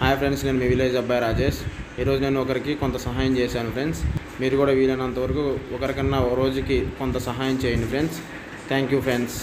Hi friends నేను మీ village అబ్బాయి రాజేష్. ఈరోజు నేను ఒకరికి కొంత సహాయం చేశాను ఫ్రెండ్స్ మీరు కూడా వీలైనంత వరకు ఒకరికన్నా ఒక రోజుకి కొంత సహాయం చేయండి ఫ్రెండ్స్ థ్యాంక్ యూ ఫ్రెండ్స్